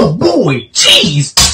Oh boy, jeez!